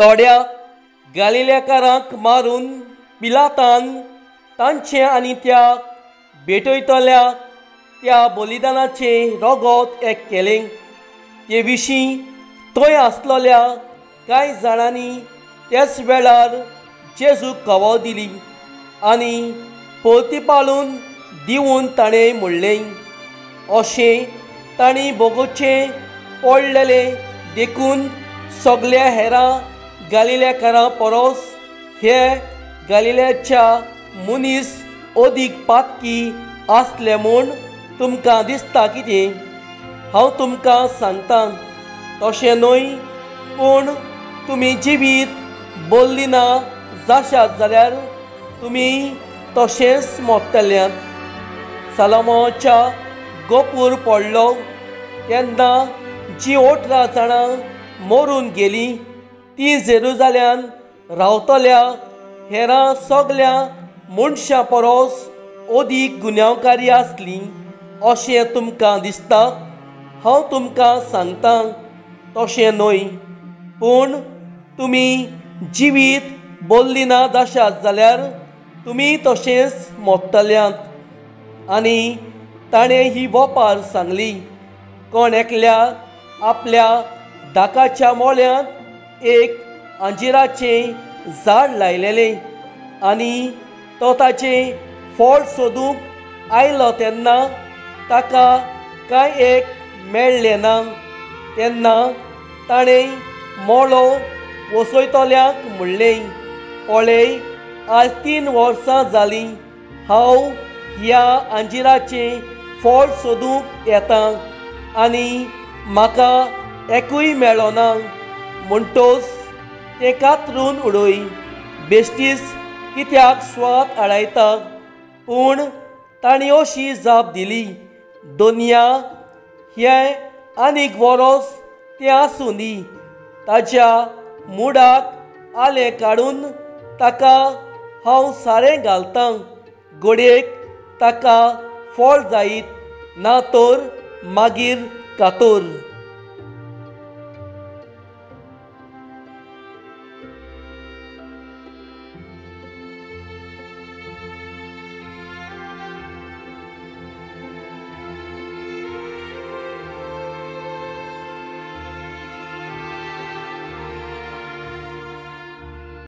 थोड्या गालिलेकारांक मारून पिलातान तांचे आनी त्या भेटयतल्या त्या बलिदानाचें रगत एक केलें. ते विशीं थंय आसलोल्या कांय जाणांनी त्याच वेळार जेजूक कवाव दिली आनी पोर्तिपालून दिवून ताणें म्हणलें अशें तांणी बोगोचें पडलेलें देखून सगल्या हेरां गालिल्याकारां परोस हे गालिल्याच्या मनीस अदीक पातकी आसले म्हूण तुमकां दिसता कितें हांव तुमकां सांगतां तशें न्हय पूण तुमी जिवीत बोल्ली ना जाशात जाल्यार तुमी तशेंच मोडटल्यांत सलोमोच्या गोपूर पडलो तेन्ना जी अठरा जाणां मरून गेलीं ती जेरुजाल्यान रावतल्या हेरां सगल्या मनशां परस अदीक गुन्यांवकारी आसली अशें तुमकां दिसता? हांव तुमकां सांगतां तशें न्हय. पूण तुमी जिवीत बोल्ली ना दशात जाल्यार तुमी तशेंच मोडटल्यांत. आनी ताणें ही वोपार सांगली कोण एकल्या आपल्या दाकाच्या मोळ्यांत एक अंजिराचें झाड लायलेलें आनी तो ताचें फळ सोदूंक आयलो तेन्ना ताका कांय एक मेळ्ळें ना. तेन्ना ताणें मोळो वसयतल्याक म्हणलें पळय आज तीन वर्सां जालीं हांव ह्या अंजिराचें फळ सोदूंक येता आनी म्हाका एकूय मेळो ना. म्हणटोच एकात रून उडोय बेश्टीस कित्याक स्वाद आडायता पूण ताणी अशी जाप दिली. दोनिया हें आनीक वरोस तें आसूं दी ताच्या मुडाक आलें काडून ताका हांव सारें घालतां. गोडयेक ताका फळ जायत ना तर मागीर कातोर.